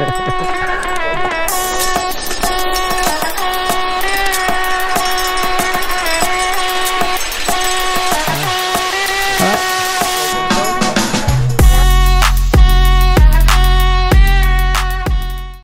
Bye.